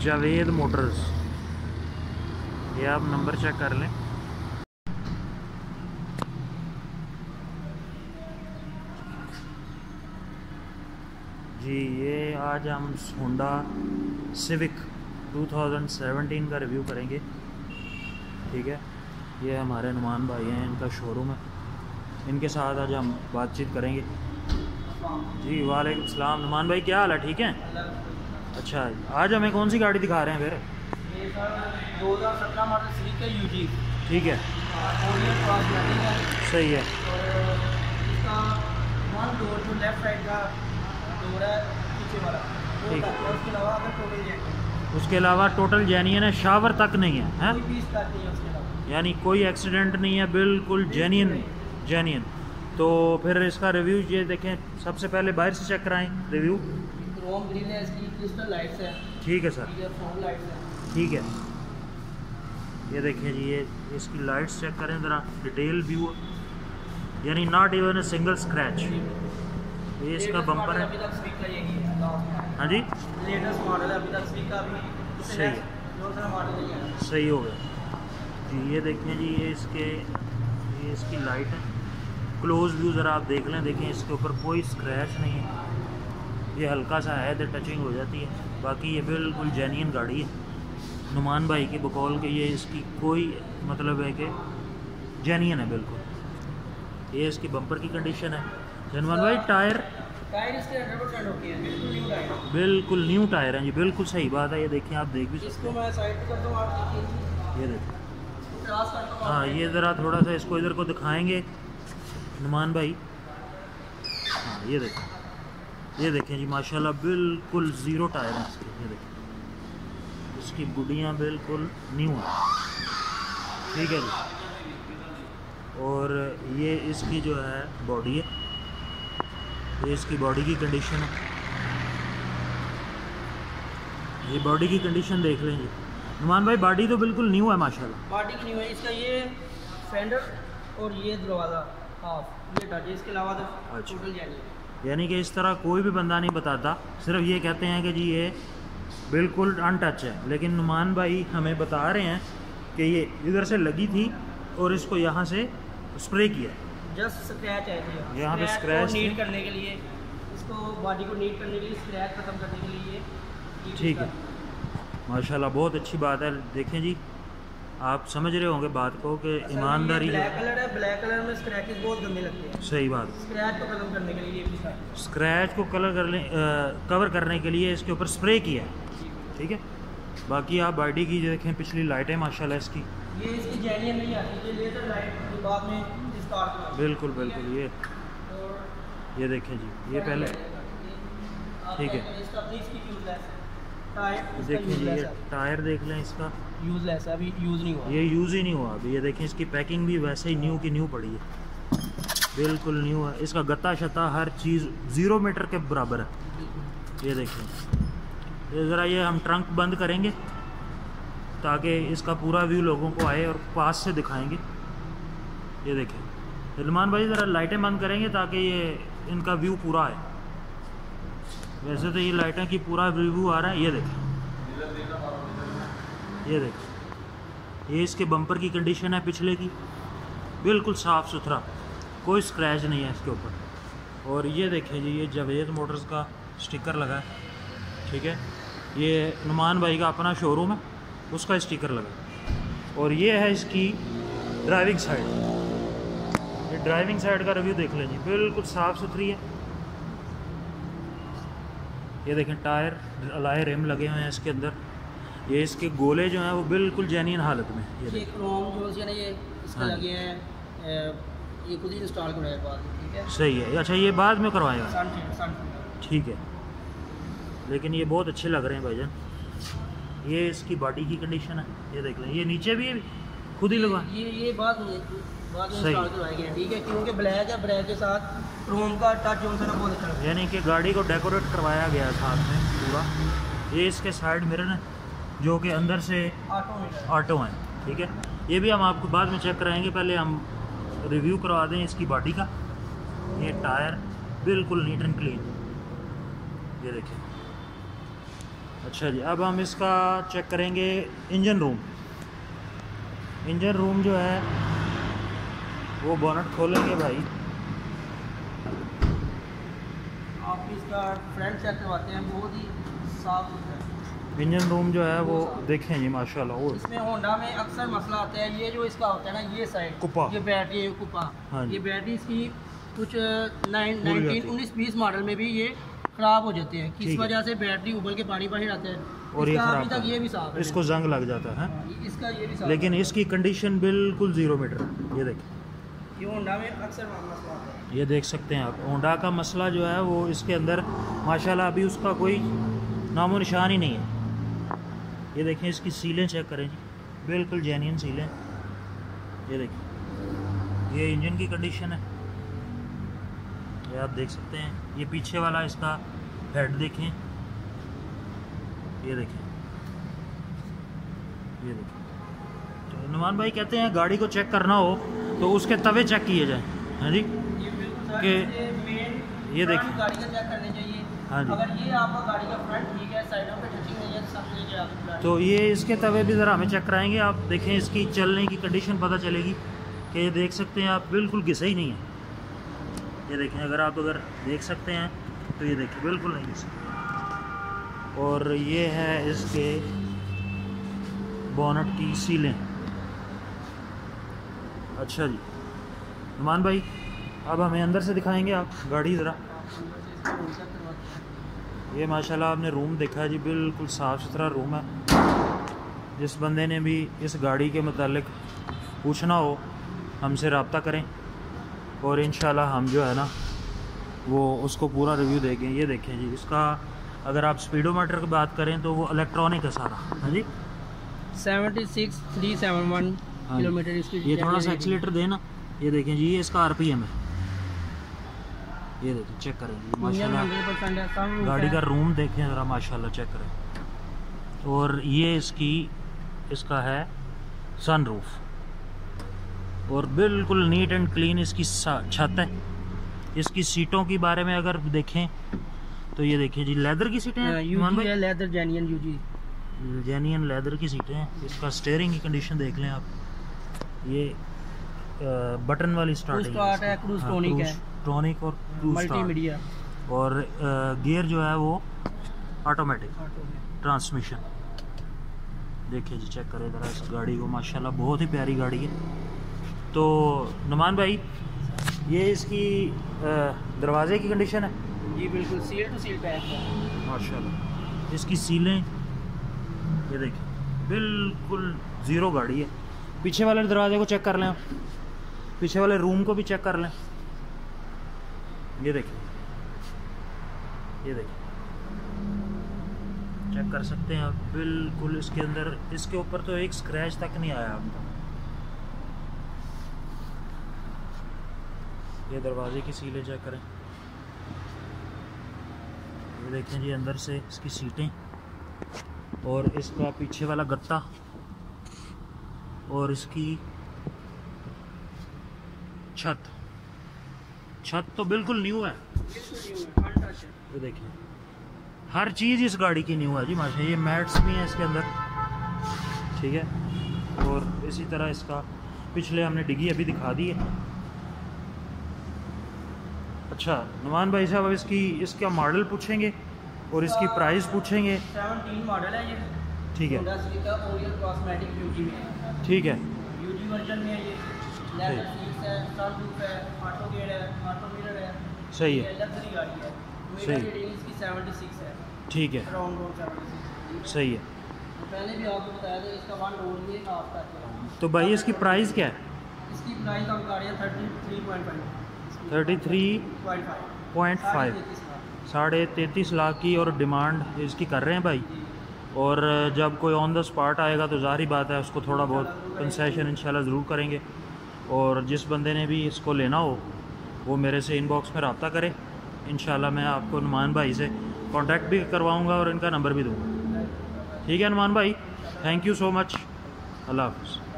Javed Motors. ये आप number check कर लें। जी, ये आज हम होंडा सिविक 2017 का रिव्यू करेंगे। ठीक है? ये हमारे नुमान भाई हैं, इनका शोरूम है। इनके साथ आज हम बातचीत करेंगे। जी, वालेकुम सलाम। नुमान भाई, क्या हाल है? ठीक है? अच्छा आज हमें कौन सी गाड़ी दिखा रहे हैं फिर? ये सर 2017 मॉडल सिविक है यूजी ठीक है। ये है। सही है। इसका वन डोर जो लेफ़्ट साइड का डोर है पीछे वाला। ठीक। है। उसके अलावा टोटल जेट उसके अलावा टोटल जेन्यन है शावर तक नहीं है हैं? नहीं है यानी कोई एक्सीडेंट नहीं है बिल्कुल जेन्यन जेन्यन तो फिर इसका रिव्यू ये देखें सबसे पहले बाहर से चेक कराएँ रिव्यू ग्रिल है इसकी क्रिस्टल लाइट्स है। ठीक है सर लाइट्स है ठीक है। ये देखिए जी ये इसकी लाइट्स चेक करें ज़रा डिटेल व्यू यानी not even a single scratch ये इसका बम्पर है। है हाँ। जी? लेटेस्ट मॉडल है अभी तक सही है। है सही हो गया। जी ये देखें जी ये इसके ये इसकी लाइट है। क्लोज व्यू ज़रा आप देख लें देखें इसके ऊपर कोई स्क्रैच नहीं है। ये हल्का सा है तो टचिंग हो जाती है। बाकी ये बिल्कुल जेन्यन गाड़ी है। नुमान भाई के बकौल के ये इसकी कोई मतलब है कि जेन्यन है बिल्कुल। ये इसकी बम्पर की कंडीशन है। जनमान भाई टायर टायर इसके 100% ओके हैं। बिल्कुल न्यू टायर है बिल्कुल न्यू टायर हैं जी बिल्कुल सही बात है। ये देखें आप देख भी सकते इसको मैं साइड कर दूँ आप देखिए। ये देखें हूँ हाँ ये ज़रा थोड़ा सा इसको इधर को दिखाएँगे। नुमान भाई। हाँ ये देखें ये देखें जी माशाल्लाह बिल्कुल ज़ीरो टायर हैं इसके ये देखें। इसकी गुडियाँ बिल्कुल न्यू हैं। ठीक है जी। और ये इसकी जो है बॉडी है ये इसकी बॉडी की कंडीशन है। ये बॉडी की कंडीशन देख लें जी। नुमान भाई बॉडी तो बिल्कुल न्यू है माशाल्लाह। बॉडी की न्यू है इसका ये फेंडर और ये दरवाज़ा हाफ़ ये है इसके अलावा तो अच्छा। टोटल जानी यानी कि इस तरह कोई भी बंदा नहीं बताता। सिर्फ़ ये कहते हैं कि जी ये बिल्कुल अनटच है। लेकिन नुमान भाई हमें बता रहे हैं कि ये इधर से लगी थी और इसको यहाँ से स्प्रे किया। जस्ट स्क्रैच थे यहाँ पे scratch नीट करने के लिए इसको बॉडी को नीट करने के लिए स्क्रैच खत्म करने के लिए ठीक है। माशाल्लाह बहुत अच्छी बात है। देखें जी आप समझ रहे होंगे बात को कि ईमानदारी ब्लैक कलर है ब्लैक कलर में स्क्रैचेस बहुत गंदे लगते हैं। सही बात। स्क्रैच को खत्म करने के लिए ये स्क्रैच को कलर कर ले कवर करने के लिए इसके ऊपर स्प्रे किया है। ठीक है? बाकी आप बॉडी की देखें पिछली लाइटें माशाल्लाह इसकी। ये इसकी जेन्यन नहीं आती ये लेजर लाइट जो बाद में बिल्कुल बिल्कुल ये। ये देखें जी ये पहले। ठीक है। देखिए ये टायर देख लें इसका। यूजलेस है अभी यूज़ नहीं हुआ। ये यूज़ ही नहीं हुआ अभी। ये देखें इसकी पैकिंग भी वैसे ही न्यू की न्यू पड़ी है। बिल्कुल न्यू है। इसका गत्ता शता हर चीज़ ज़ीरो मीटर के बराबर है। ये देखें ज़रा ये हम ट्रंक बंद करेंगे ताकि इसका पूरा व्यू लोगों को आए और पास से दिखाएँगे। ये देखें सलमान भाई ज़रा लाइटें बंद करेंगे ताकि ये इनका व्यू पूरा आए। वैसे तो ये लाइटें की पूरा रिव्यू आ रहा है, ये देखें। ये देखें। ये इसके बम्पर की कंडीशन है पिछले की। बिल्कुल साफ़ सुथरा। कोई स्क्रैच नहीं है इसके ऊपर। और ये देखें जी, ये जावेद मोटर्स का स्टिकर लगा है। ठीक है? ये नुमान भाई का अपना शोरूम है। उसका स्टिकर लगा। और ये है इसकी ड्राइविंग साइड ये ड्राइविंग साइड का रिव्यू देख लें जी। बिल्कुल साफ़ सुथरी है। ये देखें टायर अलाय रिम लगे हुए हैं इसके अंदर। ये इसके गोले जो हैं वो बिल्कुल जेन्यन हालत में। ये ये देखें। है ना ये इसके हाँ। लगे हैं ये खुद ही इंस्टॉल कराया बाद ठीक है? सही है। अच्छा ये बाद में करवाएगा? ठीक है। लेकिन ये बहुत अच्छे लग रहे हैं भाईजान। ये इसकी बॉडी की कंडीशन है। ये देख लें। ये नीचे भी खुद ही लगा ये ये बाद ठीक है? क्योंकि ब्लैक है ब्लैक के साथ क्रोम का टच जो ना बहुत अच्छा यानी कि गाड़ी को डेकोरेट करवाया गया साथ में पूरा। ये इसके साइड मिरर हैं जो कि अंदर से ऑटो हैं। ठीक है? ये भी हम आपको बाद में चेक कराएँगे पहले हम रिव्यू करवा दें इसकी बॉडी का। ये टायर बिल्कुल नीट एंड क्लीन ये देखिए। अच्छा जी अब हम इसका चेक करेंगे इंजन रूम इंजन रूम जो है वो बोनट खोलेंगे भाई। आप इसका फ्रंट चेक करवाते हैं बहुत ही साफ़ सुथरा है। इंजन रूम जो है वो देखें जी माशाल्लाह वो इसमें होंडा में अक्सर मसला आता है ये जो इसका होता है ना ये साइड कुप्पा। ये बैटरी है कुपा हाँ ये बैटरी इसकी कुछ नाइन नाइनटीन उन्नीस बीस मॉडल में भी ये खराब हो जाते हैं किस वजह से बैटरी उबल के पानी बाहर आता है। और ये खराब अभी तक ये भी साफ़ है। इसको जंग लग जाता है। हाँ, इसका ये भी साफ़ लेकिन इसकी कंडीशन बिल्कुल ज़ीरो मीटर ये देखें। ये में अक्सर ये देख सकते हैं आप। होंडा का मसला जो है, वो इसके अंदर, माशाल्लाह, अभी उसका कोई नामो निशान ही नहीं है। ये देखें, इसकी सीलें चेक करें जी। बिल्कुल जेन्यन सीलें। ये देखिए ये इंजन की कंडीशन है। ये आप देख सकते हैं, ये पीछे वाला इसका हेड देखें। ये देखें ये देखें। तो नुमान भाई कहते हैं, गाड़ी को चेक करना हो। तो उसके तवे चेक किए जाए। हाँ जी? कि ये देखिए। हाँ जी। तो ये इसके तवे भी ज़रा हमें चेक कराएँगे। आप देखें इसकी चलने की कंडीशन पता चलेगी कि ये देख सकते हैं आप, बिल्कुल घिसे ही नहीं है। ये देखें, अगर आप अगर देख सकते हैं तो ये देखें, बिल्कुल नहीं घिसे। और ये है इसके बोनट की सीलें अच्छा जी। नुमान भाई, अब हमें अंदर से दिखाएँगे आप? गाड़ी ज़रा। ये माशाल्लाह आपने रूम देखा है जी, बिल्कुल साफ़ सुथरा रूम है। जिस बंदे ने भी इस गाड़ी के मतलब पूछना हो, हमसे रबता करें। और इन हम जो है ना, वो उसको पूरा रिव्यू देंगे। ये देखें जी, इसका अगर आप स्पीडोमीटर की बात करें तो वो इलेक्ट्रॉनिक है सारा। हाँ जी। Seventy six three seven one. Kilometre इसकी ये थोड़ा सा है। एक्सीटर देना ये देखें जी ये इसका आरपीएम है। ये देखें चेक करें माशाल्लाह। 100% है sunroof गाड़ी का रूम देखें ज़रा माशाल्लाह चेक करें। और ये इसकी इसका है सनरूफ और बिल्कुल नीट एंड क्लीन इसकी छत है। इसकी सीटों के बारे में अगर देखें तो ये देखिए जी लेदर की सीटें हैं है लेदर जेन्यन यूजी जेन्यन लेदर की सीटें हैं। इसका स्टेयरिंग की कंडीशन देख लें आप। ये बटन वाली स्टार्टिंग start है, cruise tonic है। टॉनिक और cruise start। मल्टीमीडिया और गियर जो है वो ऑटोमेटिक ट्रांसमिशन देखिए जी चेक करें ज़रा इस गाड़ी को माशाल्लाह बहुत ही प्यारी गाड़ी है। तो नुमान भाई ये इसकी दरवाजे की कंडीशन है? जी बिल्कुल सील टू सील पैक है। माशाल्लाह। इसकी सीलें ये देखिए बिल्कुल ज़ीरो गाड़ी है। पीछे वाले दरवाजे को चेक कर लें आप। पीछे वाले रूम को भी चेक कर लें। ये देखिए ये देखिए चेक कर सकते हैं आप। बिल्कुल इसके अंदर, इसके ऊपर तो एक स्क्रैच तक नहीं आया आपको। ये दरवाजे की सीलें चेक करें। ये देखें जी अंदर से इसकी सीटें। और इसका पीछे वाला गत्ता। और इसकी छत। छत तो बिल्कुल न्यू है। ये देखिए। हर चीज़ इस गाड़ी की न्यू है जी माशा ये मैट्स भी हैं इसके अंदर। ठीक है? और इसी तरह इसका पिछले हमने डिग्गी अभी दिखा दी है। अच्छा नुमान भाई साहब अब इसकी इसका मॉडल पूछेंगे और इसकी प्राइस पूछेंगे। 17 मॉडल है ये। ठीक है। ठीक है। यूजी में ये लेदर सीट्स है सनरूफ है ऑटो गेट है ऑटो मिरर है सही है। लग्जरी गाड़ी है। सही। मेरा इसकी 76 है। ठीक है। अराउंड रोड 76 सही है। तो पहले भी आपको बताया था इसका वन रोड हाफ़ करके तो भाई इसकी प्राइस क्या है? इसकी प्राइस हम कर रहे हैं thirty three point five point five साढ़े तैंतीस लाख। की और डिमांड इसकी कर रहे हैं भाई? और जब कोई ऑन द स्पॉट आएगा तो ज़ाहिर बात है उसको थोड़ा बहुत कंसेशन इंशाल्लाह ज़रूर करेंगे। और जिस बंदे ने भी इसको लेना हो, वो मेरे से इनबॉक्स में रबता करे। इंशाल्लाह मैं आपको नुमान भाई से कॉन्टैक्ट भी करवाऊँगा और इनका नंबर भी दूँगा। ठीक है नुमान भाई? थैंक यू सो मच अल्लाह हाफ़िज़।